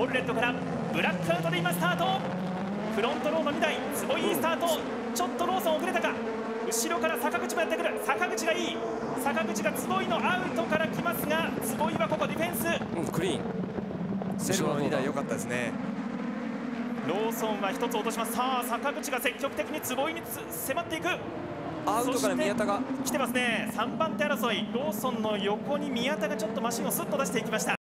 オールレッドからブラックアウトで今スタート。フロントローの2台坪井いいスタート。ちょっとローソン遅れたか。後ろから坂口もやってくる。坂口がいい。坂口が坪井のアウトから来ますが坪井はここディフェンス。うんクリーン。セルの2台良かったですね。ローソンは1つ落とします。さあ坂口が積極的に坪井に迫っていく。アウトから宮田が。来てますね。3番手争い。ローソンの横に宮田がちょっとマシンをスッと出していきました。